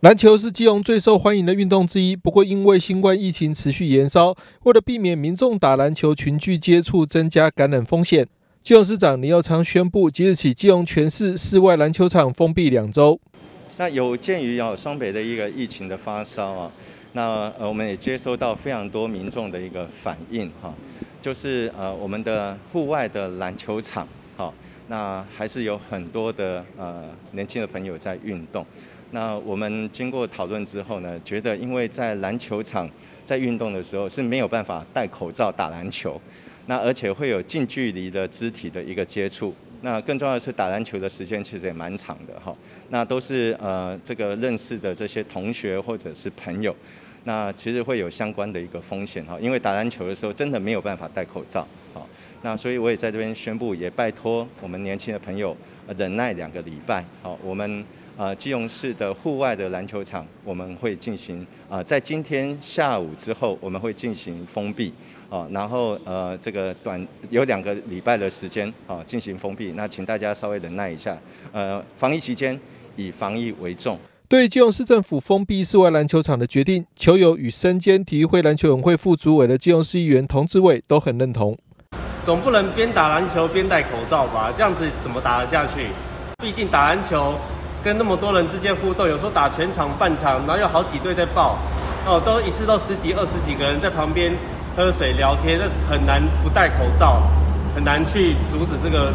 篮球是基隆最受欢迎的运动之一，不过因为新冠疫情持续延烧，为了避免民众打篮球群聚接触，增加感染风险，基隆市长李耀昌宣布，即日起基隆全市室外篮球场封闭两周。那有鉴于啊双北的一个疫情的发烧啊，那呃我们也接收到非常多民众的一个反应哈，就是呃我们的户外的篮球场好，那还是有很多的呃年轻的朋友在运动。那我们经过讨论之后呢，觉得因为在篮球场在运动的时候是没有办法戴口罩打篮球，那而且会有近距离的肢体的一个接触，那更重要的是打篮球的时间其实也蛮长的哈，那都是呃这个认识的这些同学或者是朋友，那其实会有相关的一个风险哈，因为打篮球的时候真的没有办法戴口罩，好，那所以我也在这边宣布，也拜托我们年轻的朋友忍耐两个礼拜，好，我们。呃，基隆市的户外的篮球场，我们会进行啊，在今天下午之后，我们会进行封闭啊，然后呃，这个短有两个礼拜的时间啊，进行封闭。那请大家稍微忍耐一下，呃，防疫期间以防疫为重。对基隆市政府封闭室外篮球场的决定，球友与身兼体育会篮球委会副主委的基隆市议员童志伟都很认同。总不能边打篮球边戴口罩吧？这样子怎么打得下去？毕竟打篮球。跟那么多人之间互动，有时候打全场半场，然后有好几队在报，哦，都一次都十几二十几个人在旁边喝水聊天，那很难不戴口罩，很难去阻止这个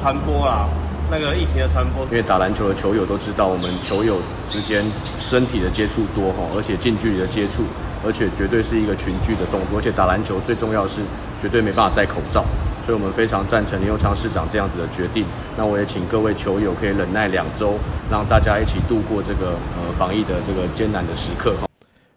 传播啦，那个疫情的传播。因为打篮球的球友都知道，我们球友之间身体的接触多哈，而且近距离的接触，而且绝对是一个群聚的动作，而且打篮球最重要是绝对没办法戴口罩。所以我们非常赞成林永昌市长这样子的决定。那我也请各位球友可以忍耐两周，让大家一起度过这个呃防疫的这个艰难的时刻。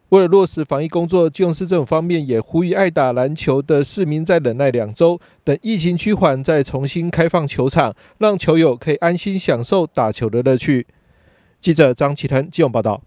为了落实防疫工作，基隆市政府方面也呼吁爱打篮球的市民再忍耐两周，等疫情趋缓再重新开放球场，让球友可以安心享受打球的乐趣。记者张启腾基隆报道。